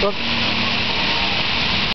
productos